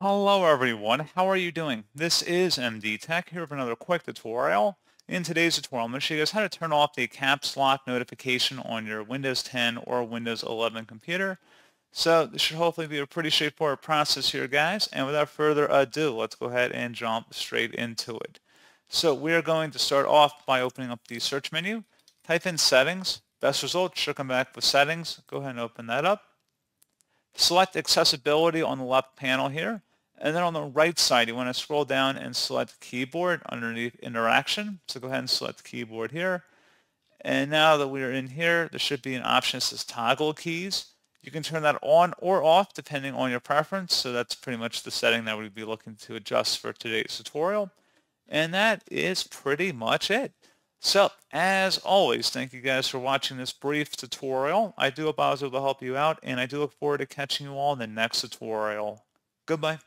Hello everyone, how are you doing? This is MD Tech here with another quick tutorial. In today's tutorial, I'm going to show you guys how to turn off the caps lock notification on your Windows 10 or Windows 11 computer. So this should hopefully be a pretty straightforward process here guys, and without further ado, let's go ahead and jump straight into it. So we are going to start off by opening up the search menu, type in settings, best result should come back with settings, go ahead and open that up. Select accessibility on the left panel here. And then on the right side, you want to scroll down and select keyboard underneath interaction. So go ahead and select keyboard here. And now that we're in here, there should be an option that says toggle keys. You can turn that on or off depending on your preference. So that's pretty much the setting that we'd be looking to adjust for today's tutorial. And that is pretty much it. So, as always, thank you guys for watching this brief tutorial. I do hope I was able to help you out, and I do look forward to catching you all in the next tutorial. Goodbye.